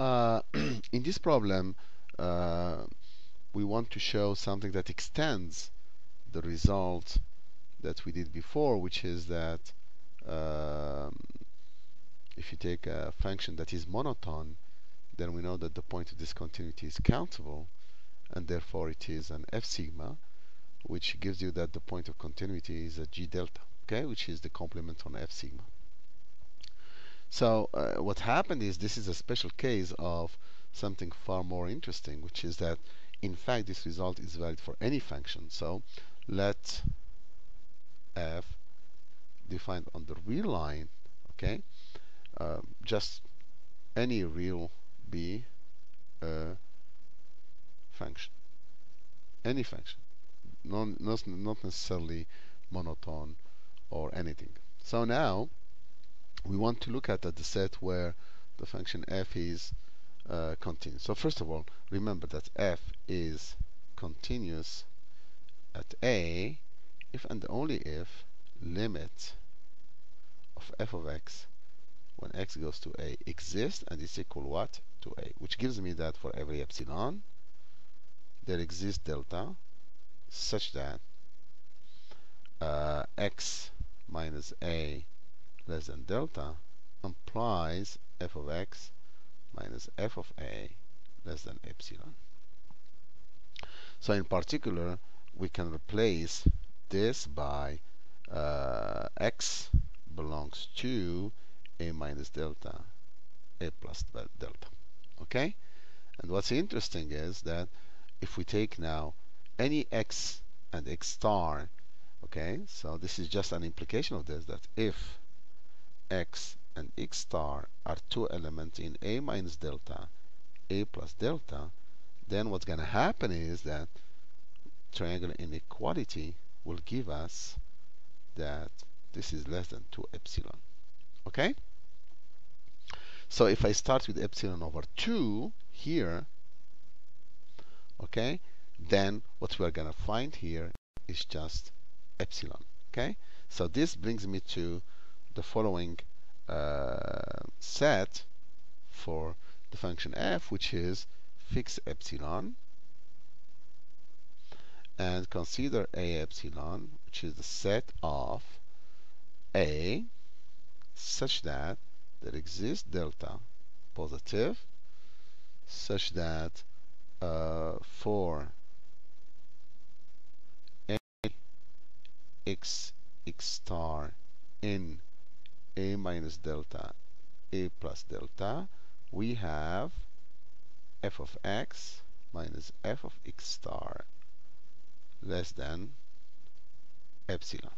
uh, in this problem, uh, we want to show something that extends the result that we did before, which is that um, if you take a function that is monotone, then we know that the point of discontinuity is countable, and therefore it is an f sigma, which gives you that the point of continuity is a g delta, okay, which is the complement on f sigma. So uh, what happened is this is a special case of something far more interesting, which is that in fact this result is valid for any function. So let f defined on the real line, okay, um, just any real be a function, any function, non, not, not necessarily monotone or anything. So now we want to look at, at the set where the function f is uh, continuous. So first of all, remember that f is continuous at a if and only if limit of f of x when x goes to a exists and is equal what to a which gives me that for every epsilon there exists delta such that uh, x minus a less than delta implies f of x minus f of a less than epsilon. So in particular, we can replace this by uh, x belongs to a minus delta, a plus delta. Okay? And what's interesting is that if we take now any x and x star, okay, so this is just an implication of this, that if x and x star are two elements in a minus delta, a plus delta, then what's going to happen is that triangular inequality will give us that this is less than 2 epsilon. Okay? So if I start with epsilon over 2 here, okay, then what we're going to find here is just epsilon. Okay? So this brings me to the following uh, set for the function f, which is fix epsilon and consider a epsilon, which is the set of a such that there exists delta positive such that uh, for any x x star in a minus delta a plus delta we have f of x minus f of x star less than epsilon.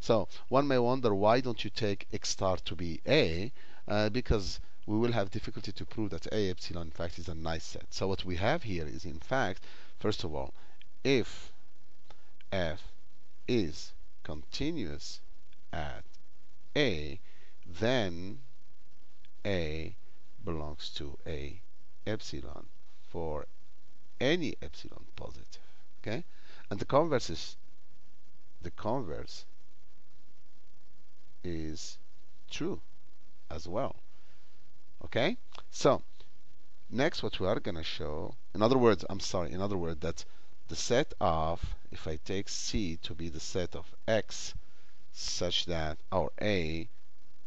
So one may wonder why don't you take x star to be a uh, because we will have difficulty to prove that a epsilon in fact is a nice set. So what we have here is in fact first of all if f is continuous at a then a belongs to a epsilon for any epsilon positive okay? And the converse is the converse is true as well okay? So next what we are going to show in other words I'm sorry in other words that the set of if I take C to be the set of X such that or A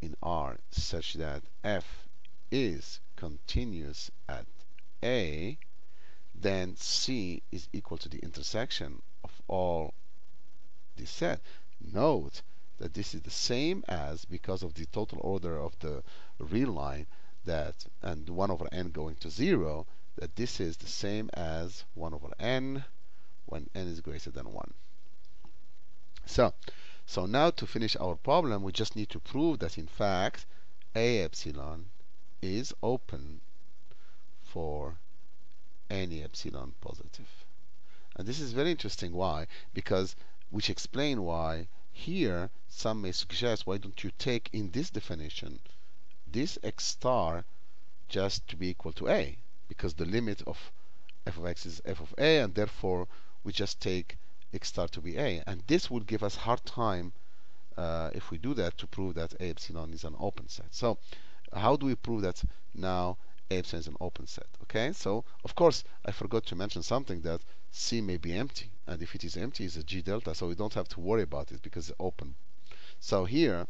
in R such that F is continuous at A then C is equal to the intersection of all this set. Note that this is the same as because of the total order of the real line that and 1 over n going to 0 that this is the same as 1 over n when n is greater than 1. So, so now to finish our problem, we just need to prove that in fact a epsilon is open for any epsilon positive. And this is very interesting. Why? Because which explain why here some may suggest why don't you take in this definition this x star just to be equal to a because the limit of f of x is f of a and therefore we just take x star to be a and this would give us hard time uh, if we do that to prove that a epsilon is an open set so how do we prove that now A epsilon is an open set. Okay, so of course I forgot to mention something that C may be empty, and if it is empty, it's a G delta, so we don't have to worry about it because it's open. So here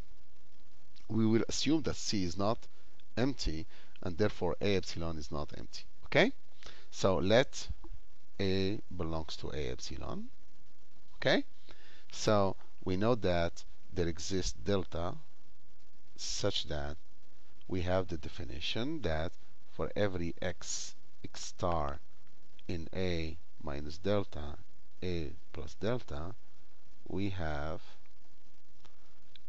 we will assume that C is not empty, and therefore A epsilon is not empty. Okay, so let A belongs to A epsilon. Okay, so we know that there exists delta such that we have the definition that for every x x star in A minus delta A plus delta we have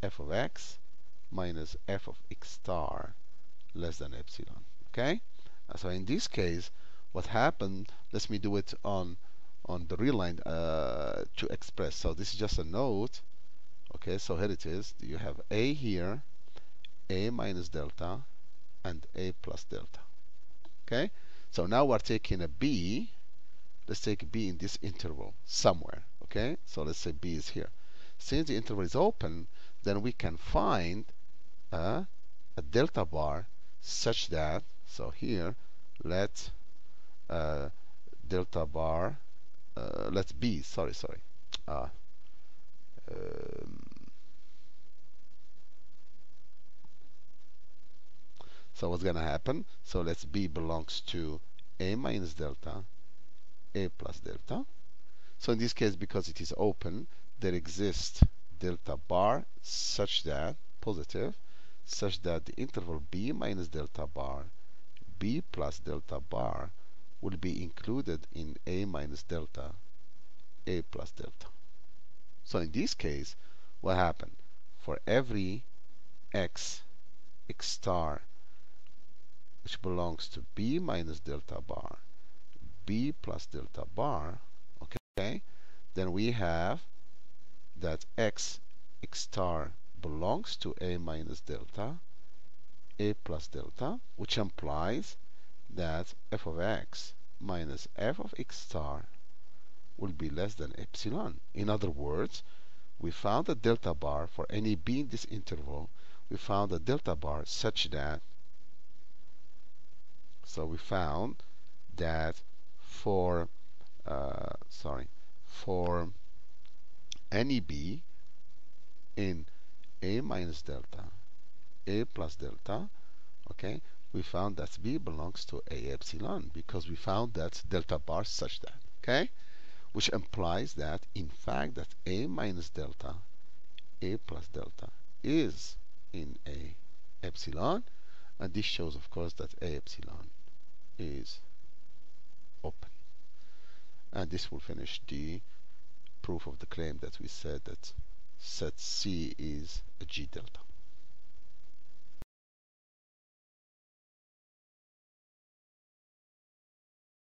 f of x minus f of x star less than epsilon. Okay? So in this case what happened let me do it on on the real line uh, to express. So this is just a note. Okay so here it is. You have a here a minus delta and a plus delta. Okay? So now we're taking a b. Let's take b in this interval somewhere. Okay? So let's say b is here. Since the interval is open then we can find a delta bar such that so here let uh, delta bar uh, let's b sorry sorry. Uh, um, so what's gonna happen? So let's b belongs to a minus delta a plus delta. So in this case because it is open there exists delta bar such that positive such that the interval b minus delta bar b plus delta bar will be included in a minus delta a plus delta. So in this case what happened? For every x x star which belongs to b minus delta bar b plus delta bar okay then we have that x x star belongs to a minus delta a plus delta which implies that f of x minus f of x star will be less than epsilon. In other words we found a delta bar for any b in this interval. We found a delta bar such that so we found that for uh, sorry for any b in a minus delta a plus delta okay we found that b belongs to a epsilon because we found that delta bar such that okay? Which implies that in fact that a minus delta a plus delta is in a epsilon. And this shows of course that a epsilon is open. And this will finish the proof of the claim that we said that set C is a G delta